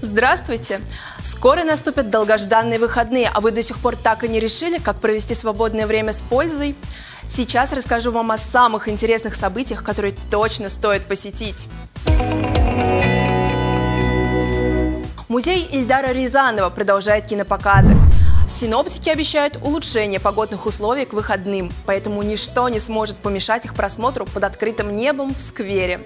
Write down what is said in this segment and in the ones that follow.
Здравствуйте! Скоро наступят долгожданные выходные, а вы до сих пор так и не решили, как провести свободное время с пользой? Сейчас расскажу вам о самых интересных событиях, которые точно стоит посетить. Музей Ильдара Рязанова продолжает кинопоказы. Синоптики обещают улучшение погодных условий к выходным, поэтому ничто не сможет помешать их просмотру под открытым небом в сквере.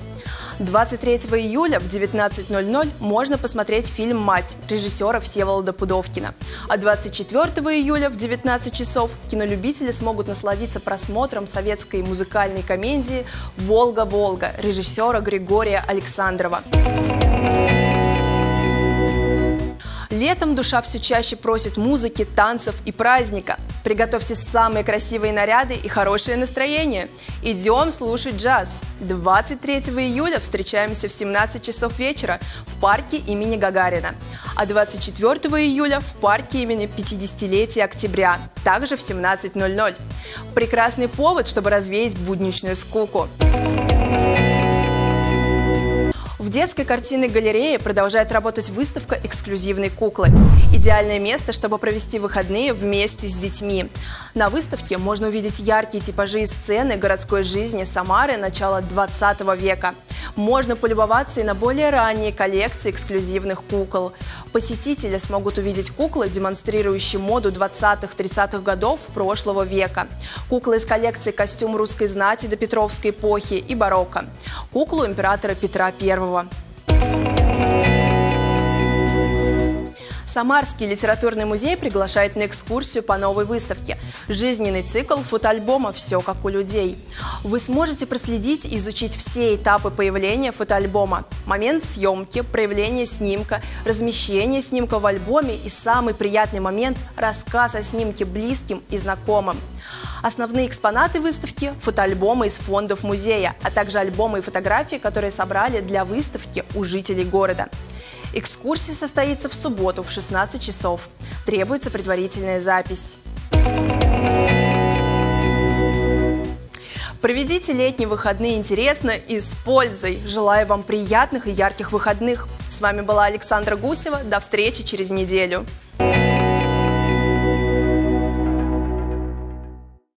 23 июля в 19.00 можно посмотреть фильм «Мать» режиссера Всеволода Пудовкина. А 24 июля в 19 часов кинолюбители смогут насладиться просмотром советской музыкальной комедии «Волга-Волга» режиссера Григория Александрова. Летом душа все чаще просит музыки, танцев и праздника. Приготовьте самые красивые наряды и хорошее настроение. Идем слушать джаз. 23 июля встречаемся в 17 часов вечера в парке имени Гагарина. А 24 июля в парке имени 50-летия октября, также в 17.00. Прекрасный повод, чтобы развеять будничную скуку. В детской картинной галерее продолжает работать выставка эксклюзивной куклы. Идеальное место, чтобы провести выходные вместе с детьми. На выставке можно увидеть яркие типажи и сцены городской жизни Самары начала 20 века. Можно полюбоваться и на более ранние коллекции эксклюзивных кукол. Посетители смогут увидеть куклы, демонстрирующие моду 20-30-х годов прошлого века. Куклы из коллекции костюм русской знати до Петровской эпохи и барокко. Куклу императора Петра I. Самарский литературный музей приглашает на экскурсию по новой выставке. Жизненный цикл фотоальбома «Все как у людей». Вы сможете проследить и изучить все этапы появления фотоальбома. Момент съемки, проявление снимка, размещение снимка в альбоме и самый приятный момент – рассказ о снимке близким и знакомым. Основные экспонаты выставки – фотоальбомы из фондов музея, а также альбомы и фотографии, которые собрали для выставки у жителей города. Экскурсия состоится в субботу в 16 часов. Требуется предварительная запись. Проведите летние выходные интересно и с пользой. Желаю вам приятных и ярких выходных. С вами была Александра Гусева. До встречи через неделю.